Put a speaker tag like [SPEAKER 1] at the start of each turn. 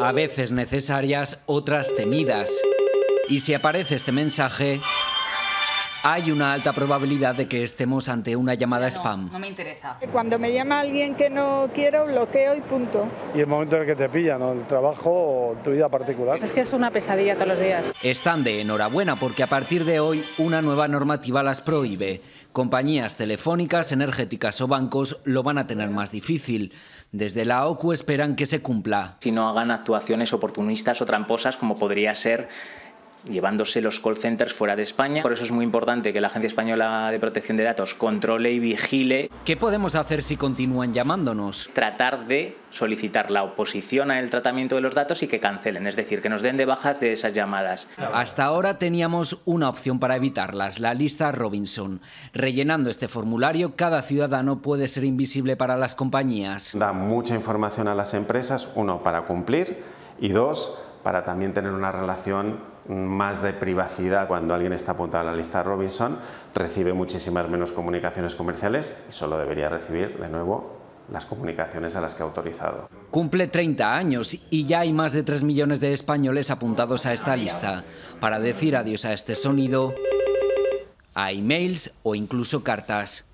[SPEAKER 1] a veces necesarias, otras temidas. Y si aparece este mensaje, hay una alta probabilidad de que estemos ante una llamada spam.
[SPEAKER 2] No me interesa.
[SPEAKER 3] Cuando me llama alguien que no quiero, bloqueo y punto.
[SPEAKER 4] Y el momento en el que te pillan, ¿no? el trabajo o tu vida particular.
[SPEAKER 5] Es que es una pesadilla todos los días.
[SPEAKER 1] Están de enhorabuena porque a partir de hoy una nueva normativa las prohíbe. Compañías telefónicas, energéticas o bancos lo van a tener más difícil. Desde la OCU esperan que se cumpla.
[SPEAKER 6] Si no hagan actuaciones oportunistas o tramposas como podría ser llevándose los call centers fuera de España. Por eso es muy importante que la Agencia Española de Protección de Datos controle y vigile.
[SPEAKER 1] ¿Qué podemos hacer si continúan llamándonos?
[SPEAKER 6] Tratar de solicitar la oposición al tratamiento de los datos y que cancelen, es decir, que nos den de bajas de esas llamadas.
[SPEAKER 1] Hasta ahora teníamos una opción para evitarlas, la lista Robinson. Rellenando este formulario, cada ciudadano puede ser invisible para las compañías.
[SPEAKER 7] Da mucha información a las empresas, uno, para cumplir y dos, para también tener una relación más de privacidad cuando alguien está apuntado a la lista Robinson, recibe muchísimas menos comunicaciones comerciales y solo debería recibir de nuevo las comunicaciones a las que ha autorizado.
[SPEAKER 1] Cumple 30 años y ya hay más de 3 millones de españoles apuntados a esta lista. Para decir adiós a este sonido, a emails o incluso cartas.